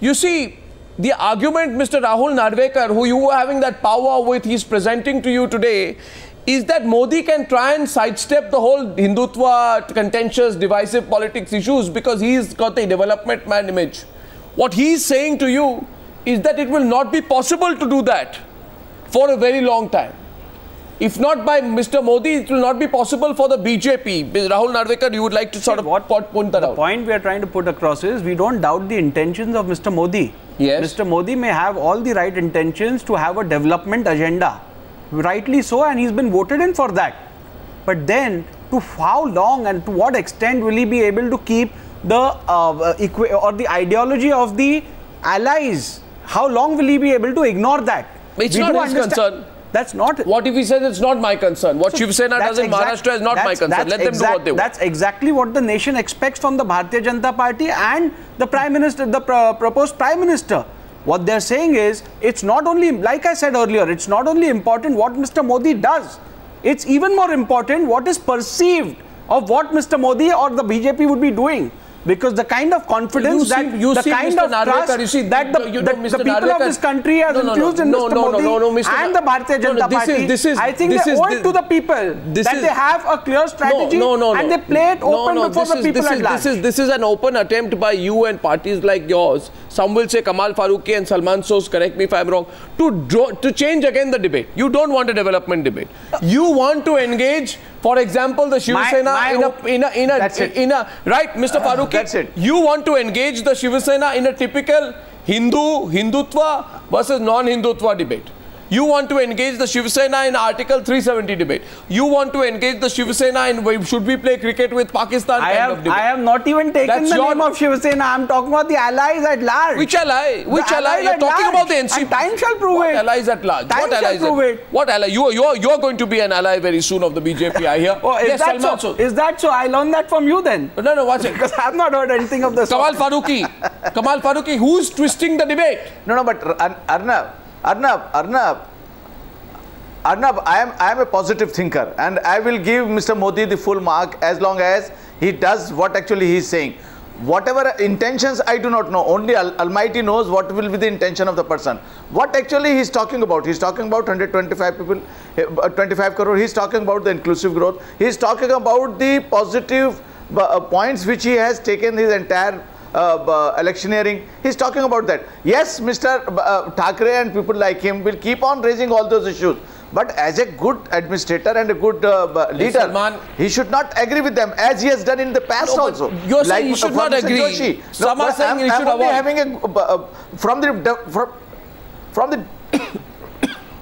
you see, the argument Mr. Rahul Narvekar, who you were having that power with, he's presenting to you today, is that Modi can try and sidestep the whole Hindutva contentious, divisive politics issues because he's got the development man image. What he's saying to you is that it will not be possible to do that for a very long time. If not by Mr. Modi, it will not be possible for the BJP. Rahul Narvekar, you would like to sort of what, point that the out. The point we are trying to put across is we don't doubt the intentions of Mr. Modi. Yes. Mr. Modi may have all the right intentions to have a development agenda. Rightly so, and he's been voted in for that. But then, to how long and to what extent will he be able to keep the uh, or the ideology of the allies? How long will he be able to ignore that? It's we not his concern. That's not. What if he says it's not my concern? What so Shiv Sena does in Maharashtra is not my concern. Let them exact, do what they want. That's exactly what the nation expects from the Bharatiya Janata Party and the Prime Minister, the pro proposed Prime Minister. What they're saying is, it's not only, like I said earlier, it's not only important what Mr. Modi does. It's even more important what is perceived of what Mr. Modi or the BJP would be doing because the kind of confidence you that see, you the see kind Mr. of Narvekar, trust you see, that the, know, the, people Narvekar, of this country has no, no, infused in no, Mr. Modi no, no, Mr. and the Bharatiya Janata Party, is, this is, I think this they is, owe it to the people that they have a clear strategy no, no, no, and they play it open before the people this at is, large. This is, this is an open attempt by you and parties like yours. Some will say Kamal Faruqui and Salman Soz, correct me if I'm wrong, to, draw, to change again the debate. You don't want a development debate. You want to engage for example, the Shiv Sena my, in, a, in, a, in, a, in a right, Mr. Uh, Faruqui. That's it. You want to engage the Shiv Sena in a typical Hindu, Hindutva versus non-Hindutva debate. You want to engage the Shiv Sena in Article 370 debate. You want to engage the Shiv Sena in should we play cricket with Pakistan I have, I have not even taken That's the name of Shiv Sena. I'm talking about the allies at large. Which ally? Which the ally? You're talking large. about the NCP. And time shall prove what it. allies at large? Time what shall allies prove at, it. What ally? You, you're, you're going to be an ally very soon of the BJP, I hear. oh, is yes, that so? so? Is that so? I learned that from you then. No, no, watch it. Because I have not heard anything of this. Kamal Faruqui. Kamal Faruqui, who's twisting the debate? No, no, but Arnab, Arnab, Arnab, Arnab, I am, I am a positive thinker and I will give Mr. Modi the full mark as long as he does what actually he is saying. Whatever intentions I do not know, only Al Almighty knows what will be the intention of the person. What actually he is talking about? He is talking about 125 people, uh, 25 crore, he is talking about the inclusive growth, he is talking about the positive uh, points which he has taken his entire electioneering. He's talking about that. Yes, Mr. Uh, Thackeray and people like him will keep on raising all those issues. But as a good administrator and a good uh, leader, Salman, he should not agree with them as he has done in the past no, also. You're like saying he should not agree. Joshi. Some no, are saying I'm, he should I'm avoid. having a uh, from the from, from the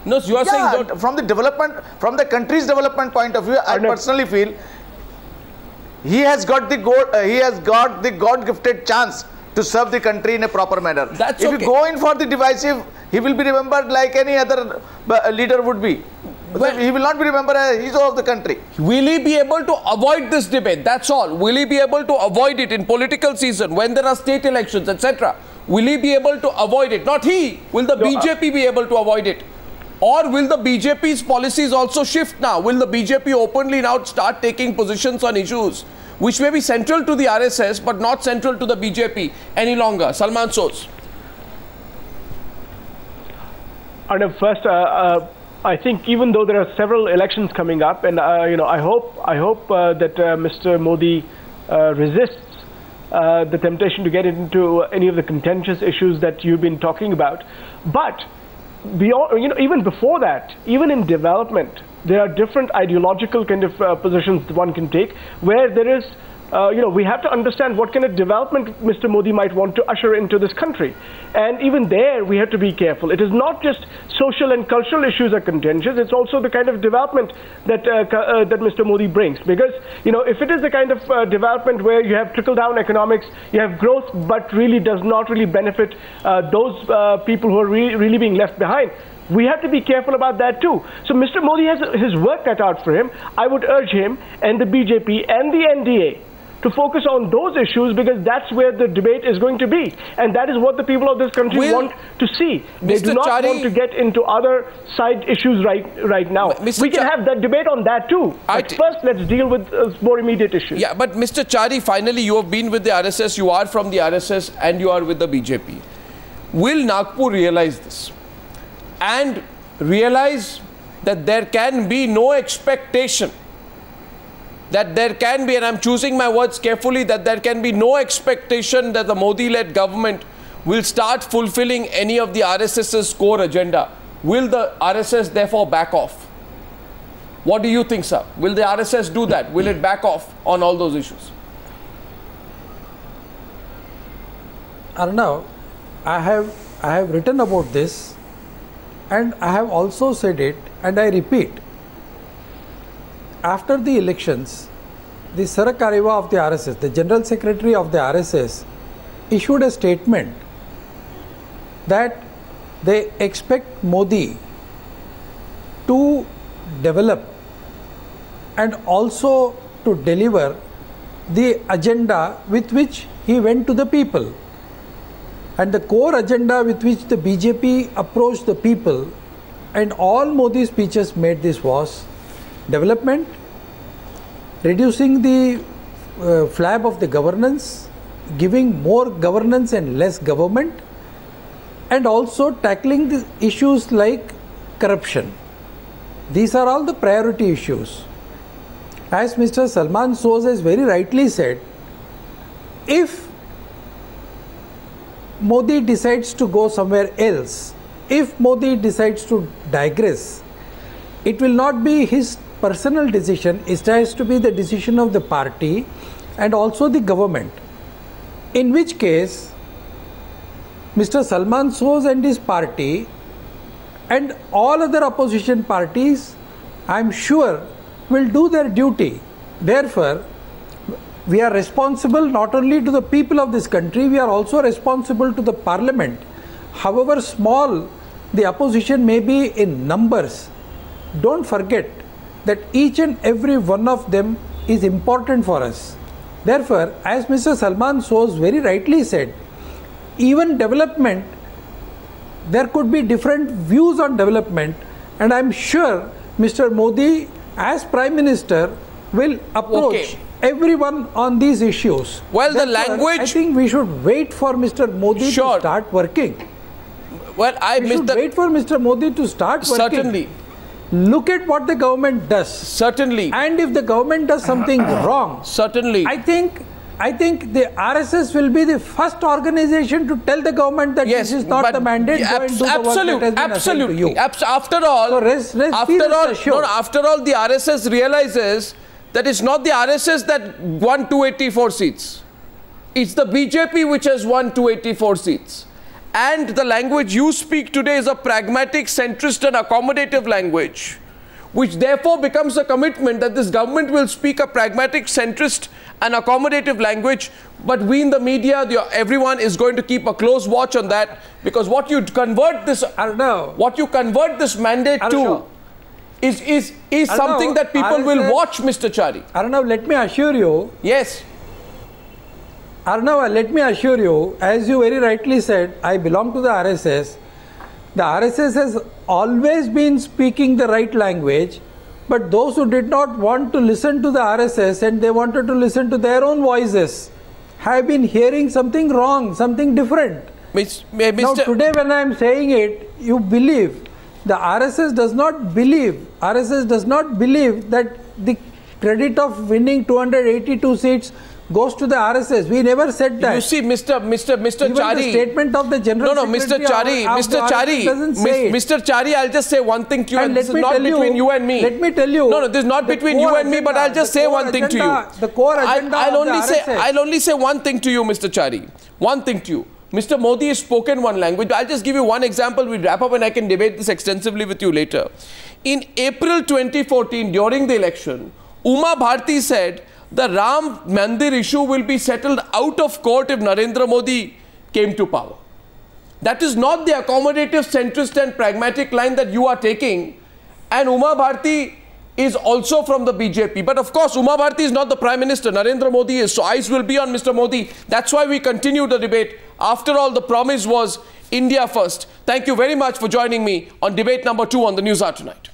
no, you are yeah, saying from the development, from the country's development point of view, I, I personally feel he has got the God, uh, he has got the God-gifted chance to serve the country in a proper manner. That's if okay. you go in for the divisive, he will be remembered like any other uh, leader would be. Well, he will not be remembered as hero of the country. Will he be able to avoid this debate? That's all. Will he be able to avoid it in political season when there are state elections, etc.? Will he be able to avoid it? Not he. Will the Yo, BJP uh, be able to avoid it? Or will the BJP's policies also shift now? Will the BJP openly now start taking positions on issues which may be central to the RSS but not central to the BJP any longer. Salman Soz. Arnab, first, uh, uh, I think even though there are several elections coming up, and uh, you know, I hope I hope uh, that uh, Mr. Modi uh, resists the temptation to get into any of the contentious issues that you've been talking about. But beyond, you know, even before that, even in development, there are different ideological kind of uh, positions one can take where there is uh, you know, we have to understand what kind of development Mr. Modi might want to usher into this country. And even there, we have to be careful. It is not just social and cultural issues are contentious, it's also the kind of development that, uh, uh, that Mr. Modi brings. Because, you know, if it is the kind of uh, development where you have trickle-down economics, you have growth, but really does not really benefit uh, those people who are re really being left behind, we have to be careful about that too. So Mr. Modi has his work cut out for him. I would urge him and the BJP and the NDA to focus on those issues because that's where the debate is going to be. And that is what the people of this country Will want to see. They Mr. do not Chari, want to get into other side issues right right now. Mr. We can Ch have that debate on that too. But first, let's deal with uh, more immediate issues. Yeah, but Mr. Chari, finally, you have been with the RSS, you are from the RSS, and you are with the BJP. will Nagpur realize this and realize that there can be no expectation that there can be, and I'm choosing my words carefully, that there can be no expectation that the Modi led government will start fulfilling any of the RSS's core agenda. Will the RSS therefore back off? What do you think, sir? Will the RSS do that? Will it back off on all those issues? Arnav, I have I have written about this and I have also said it and I repeat. After the elections, the Sarkaryavah of the RSS, the General Secretary of the RSS, issued a statement that they expect Modi to develop and also to deliver the agenda with which he went to the people. And the core agenda with which the BJP approached the people and all Modi speeches made this was development, reducing the uh, flab of the governance, giving more governance and less government, and also tackling the issues like corruption. These are all the priority issues. As Mr. Salman Soz has very rightly said, if Modi decides to go somewhere else, if Modi decides to digress, it will not be his personal decision, it has to be the decision of the party and also the government. In which case, Mr. Salman Soz and his party and all other opposition parties, I am sure, will do their duty. Therefore, we are responsible not only to the people of this country, we are also responsible to the parliament. However small the opposition may be in numbers, don't forget that each and every one of them is important for us. Therefore, as Mr. Salman Soz very rightly said, even development, there could be different views on development, and I'm sure Mr. Modi, as Prime Minister, will approach Okay everyone on these issues. Well, the language- I think we should wait for Mr. Modi Sure. to start working. Well, I We missed should the. wait for Mr. Modi to start working. Certainly. Look at what the government does. Certainly. And if the government does something uh-huh. wrong, Certainly. I think I think the RSS will be the first organization to tell the government that yes, this is not the mandate. yeah, Go and do the work absolute, that has been assigned to absolutely. you. Abs- after all, So rest- rest- after all, no, after all, the RSS realizes that it's not the RSS that won 284 seats. It's the BJP which has won 284 seats. And the language you speak today is a pragmatic, centrist, and accommodative language, which therefore becomes a commitment that this government will speak a pragmatic, centrist, and accommodative language. But we in the media, the, everyone is going to keep a close watch on that because what you convert this, Arnav. what you convert this mandate to, is is is Arnav, something that people will watch, Mr. Chari. Arnav, let me assure you, Yes. Arnav, let me assure you, as you very rightly said, I belong to the RSS. The RSS has always been speaking the right language, but those who did not want to listen to the RSS and they wanted to listen to their own voices have been hearing something wrong, something different. May- Now, today, when I am saying it, you believe. The RSS does not believe, RSS does not believe that the credit of winning 282 seats goes to the RSS. We never said that. You see, Mr. Mr. Mr. Even the Chari. statement of the General no, no, Mr. Chari, Mr. Chari, RSS doesn't Mis- say it. Mr. Chari, I'll just say one thing to you, And and, this is not tell you- you and me. let me tell you, No, no, this is not between you and me, but I'll just say one thing to you. agenda- the core I- agenda I'll of the only say, I'll only say one thing to you, Mr. Chari. One thing to you. Mr. Modi has spoken one language. I'll just give you one example. We'll wrap up and I can debate this extensively with you later. In April 2014, during the election, Uma Bharti said the Ram Mandir issue will be settled out of court if Narendra Modi came to power. That is not the accommodative, centrist, and pragmatic line that you are taking. And Uma Bharti is also from the BJP. But of course, Uma Bharti is not the Prime Minister. Narendra Modi is. So eyes will be on Mr. Modi. That's why we continue the debate. After all, the promise was India first. Thank you very much for joining me on debate number two on the Newshour tonight.